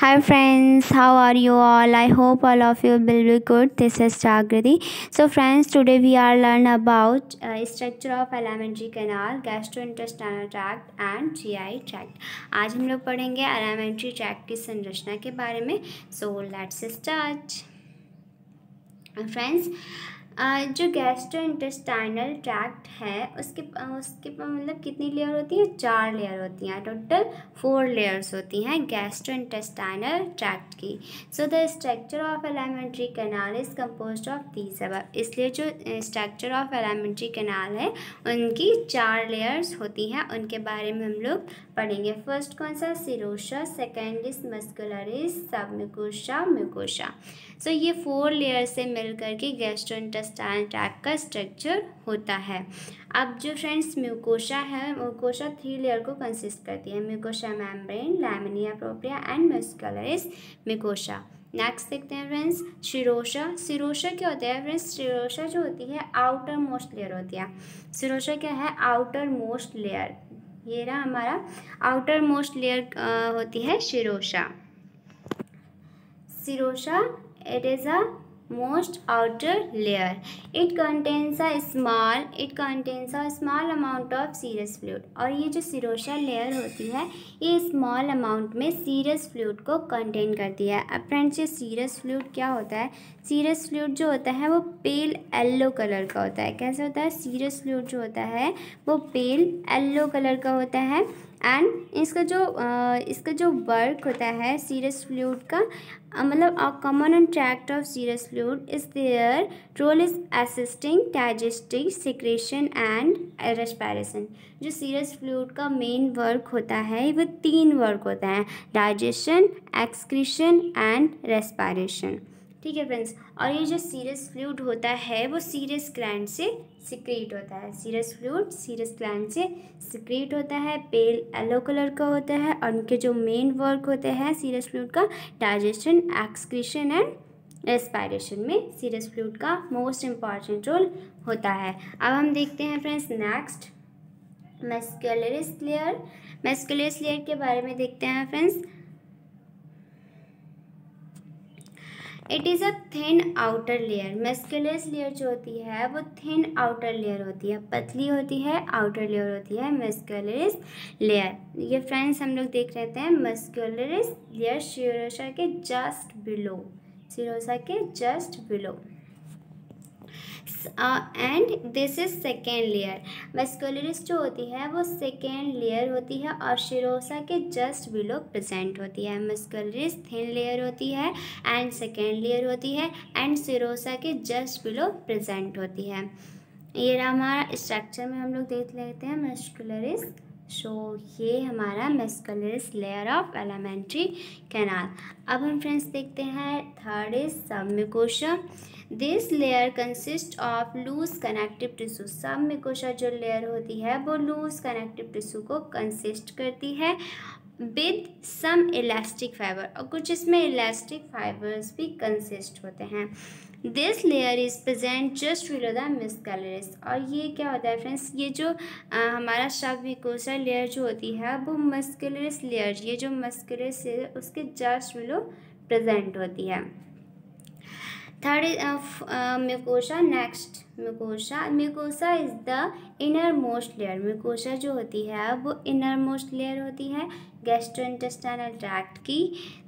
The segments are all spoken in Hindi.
Hi friends, how are you all? I hope all of you will be good. This is Jagrati. So friends, today we are learn about uh, structure of alimentary canal, gastrointestinal tract and GI tract. आज हम लोग पढ़ेंगे alimentary tract की संरचना के बारे में. So let's start. फ्रेंड्स जो गैस्ट्रो इंटेस्टाइनल ट्रैक्ट है, उसके उसके मतलब कितनी लेयर होती है? चार लेयर होती हैं। टोटल फोर लेयर्स होती हैं गैस्ट्रो इंटेस्टाइनल ट्रैक्ट की। So the structure of alimentary canal is compose of तीस अब इसलिए जो स्ट्रक्चर ऑफ़ एलिमेंट्री कैनाल है, उनकी चार लेयर्स होती हैं। उनके बारे में हम लोग पढ़ेंगे। फ़र्स्ट कौन सा? Serosa second is muscularis sub mucosa mucosa so ये फोर लेयर से मिल करके गैस्ट्रो इंटेस्टाइन ट्रैक का स्ट्रक्चर होता है। अब जो फ्रेंड्स म्यूकोशा है म्यूकोशा थ्री लेयर को कंसिस्ट करती है। Mucosa membrane lamina propria and muscularis mucosa next देखते हैं फ्रेंड्स शिरोशा सिरोशा क्या होता है फ्रेंड्स सिरोशा जो होती है आउटर मोस्ट लेयर होती है। सिरोशा क्या है? आउटर मोस्ट लेयर ये रहा हमारा आउटर मोस्ट लेयर होती है शिरोशा सिरोशा it is a most outer layer. It contains a small, it contains a small amount of serous fluid. और ये जो सिरोशा लेयर होती है, ये स्मॉल अमाउंट में सीरस फ्लूड को कंटेन करती है। अब फ्रेंड्स ये सीरस फ्लूड क्या होता है? सीरस फ्लूड जो होता है, वो पेल येल्लो कलर का होता है। कैसे होता है? सीरस फ्लूड जो होता है, वो पेल येल्लो कलर का होता है। एंड इसका जो इसका जो वर्क होता है सीरस फ्लूड का मतलब a common and tract of serous fluid is there role is assisting digestive secretion and respiration जो सीरस फ्लूड का मेन वर्क होता है, वो तीन वर्क होता है. डाइजेशन एक्सक्रीशन एंड रेस्पायरेशन ठीक है फ्रेंड्स और ये जो सीरस फ्लूड होता है, वो सीरस ग्लैंड से सिक्रीट होता है। सीरस फ्लूड सीरस ग्लैंड से सिक्रीट होता है पेल येलो कलर का होता है और उनके जो मेन वर्क होते हैं सीरस फ्लूड का डाइजेशन एक्सक्रीशन एंड रेस्पायरेशन में सीरस फ्लूड का मोस्ट इंपॉर्टेंट रोल होता है। अब हम देखते हैं friends next muscularis layer muscularis layer के बारे में देखते हैं friends it is a thin outer layer musculus layer जो होती है, वो थिन आउटर लेयर होती है, पतली होती है आउटर लेयर होती है मेस्कुलरिस लेयर ये फ्रेंड्स हम लोग देख रहे हैं मस्कुलरिस लेयर शिरोसा के जस्ट बिलो सिरोसा के just below and this is second layer muscularis जो होती है, वो सेकेंड लेयर होती है और शिरोसा के जस्ट बिलो प्रेजेंट होती है. मस्कुलरिस थिन लेयर होती है एंड सेकेंड लेयर होती है एंड सिरोसा के जस्ट बिलो प्रेजेंट होती है. ये हमारा स्ट्रक्चर में हम लोग देख लेते हैं. मस्कुलरिस सो ये हमारा muscularis layer of alimentary canal अब हम फ्रेंड्स देखते हैं third is submucosa this layer consist of loose connective tissue submucosa जो लेयर होती है, वो लूज कनेक्टिव टिश्यू को कंसिस्ट करती है। विद सम इलास्टिक फाइबर और कुछ इसमें इलास्टिक फाइबर्स भी कंसिस्ट होते हैं। This layer is present just below the muscularis और ये क्या होता है फ्रेंड्स ये जो आ, हमारा सब विकोसा लेयर जो होती है वो मस्कुलरिस लेयर ये जो मस्कुलरिस है उसके जस्ट बिलो प्रजेंट होती है। Third is mucosa next mucosa mucosa is the innermost layer mucosa जो होती है वो इनर मोस्ट लेयर होती है गैस्ट्रोइंटेस्टाइनल ट्रैक्ट की।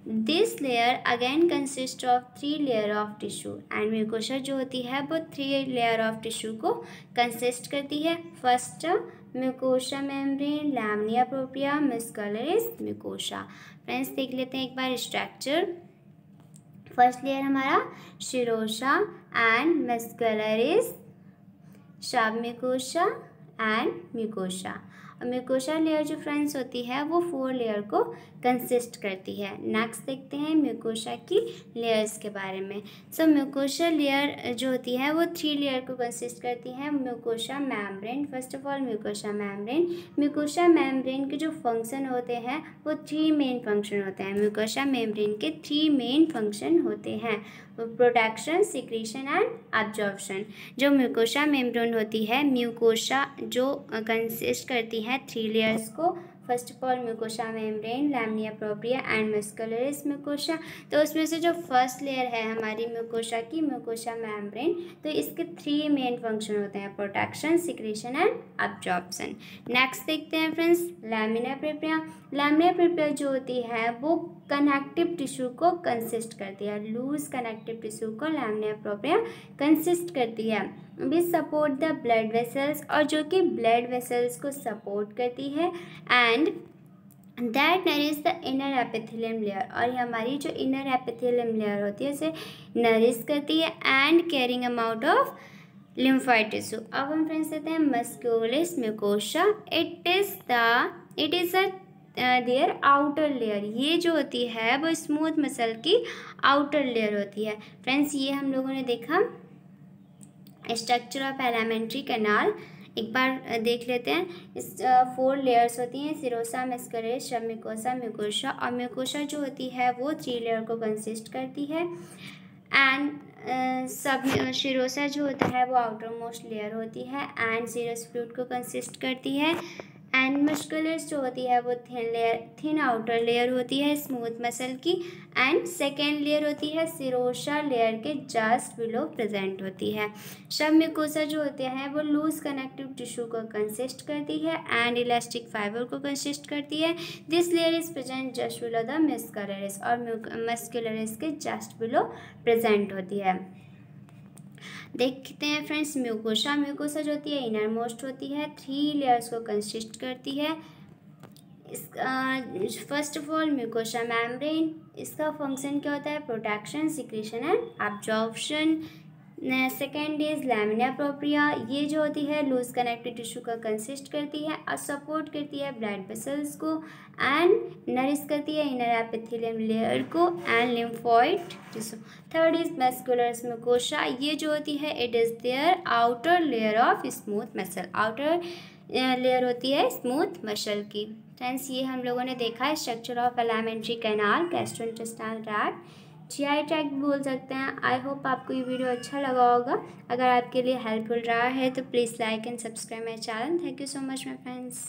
This layer again consist of three layer of tissue and mucosa जो होती है, वो थ्री लेयर ऑफ़ टिश्यू को कंसिस्ट करती है। First mucosa membrane lamina propria muscularis mucosa friends देख लेते हैं एक बार स्ट्रक्चर फ़र्स्ट लेयर हमारा serosa and muscularis is and mucosa और म्यूकोशा लेयर जो फ्रेंड्स होती है, वो फोर लेयर को कंसिस्ट करती है। नेक्स्ट देखते हैं म्यूकोशा की लेयर्स के बारे में। सो म्यूकोशा लेयर जो होती है, वो थ्री लेयर को कंसिस्ट करती है। Mucosa membrane first of all mucosa membrane mucosa membrane के जो फ़ंक्शन होते हैं, वो थ्री मेन फ़ंक्शन होते हैं। म्यूकोशा मेम्ब्रेन के थ्री मेन फ़ंक्शन होते हैं। प्रोटेक्शन सिक्रीशन एंड एब्जॉर्प्शन जो म्यूकोशा मेम्ब्रेन होती है, म्यूकोशा जो कंसिस्ट करती है थ्री लेयर्स को first of all mucosa membrane, lamina propria and muscularis mucosa. तो उसमें से जो फ़र्स्ट लेयर है हमारी म्यूकोशा की, म्यूकोशा मेम्ब्रेन तो इसके थ्री मेन फ़ंक्शन होते हैं protection secretion and absorption next देखते हैं friends lamina propria lamina propria जो होती है, वो कनेक्टिव टिश्यू को कंसिस्ट करती है लूज कनेक्टिव टिश्यू को लैमिना प्रोप्रिया कंसिस्ट करती है। Which support the blood vessels और जो कि ब्लड वेसल्स को सपोर्ट करती है। And that nourish the inner epithelium layer और ये हमारी जो इनर एपिथेलियम लेयर होती है, उसे नरिश करती है and carrying amount of lymphoid tissue अब हम फ्रेंड्स देते हैं muscularis mucosa it is the it is a their outer layer ये जो होती है, वो स्मूथ मसल की आउटर लेयर होती है. फ्रेंड्स ये हम लोगों ने देखा स्ट्रक्चर ऑफ़ एलिमेंट्री कैनाल एक बार देख लेते हैं। इस फोर लेयर्स होती हैं, सिरोसा मेस्करेस शमिकोसा म्यूकोशा और म्यूकोशा जो होती है, वो थ्री लेयर को कंसिस्ट करती है। एंड सब शिरोसा जो होता है, वो आउटर मोस्ट लेयर होती है। एंड सीरस फ्रूट को कंसिस्ट करती है। एंड मस्कुलर्स जो होती है, वो thin layer thin outer layer होती है स्मूथ मसल की एंड सेकेंड लेयर होती है सिरोशा लेयर के जस्ट बिलो प्रेजेंट होती है। शब मिकोसा जो होते हैं, वो लूज कनेक्टिव टिश्यू को कंसिस्ट करती है एंड इलास्टिक फाइबर को कंसिस्ट करती है। This layer is present just below the muscularis और मस्कुलरिस के जस्ट बिलो प्रेजेंट होती है। देखते हैं फ्रेंड्स, म्यूकोशा म्यूकोसा जो होती है इनर मोस्ट होती है थ्री लेयर्स को कंसिस्ट करती है। First of all mucosa membrane इसका फ़ंक्शन क्या होता है? Protection secretion and absorption second is lamina propria ये जो होती है लूज कनेक्टिव टिश्यू का कंसिस्ट करती है और सपोर्ट करती है ब्लड वेसल्स को एंड नरिश करती है इनर एपिथेलियम लेयर को and lymphoid tissue third is muscular mucosa ये जो होती है it is their outer layer of smooth muscle outer layer होती है स्मूथ मसल की. फ्रेंड्स ये हम लोगों ने देखा है structure of alimentary canal gastrointestinal tract G I tag बोल सकते हैं। आई होप आपको ये वीडियो अच्छा लगा होगा। अगर आपके लिए हेल्पफुल रहा है तो please like and subscribe my channel thank you so much my friends